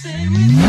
stay with me.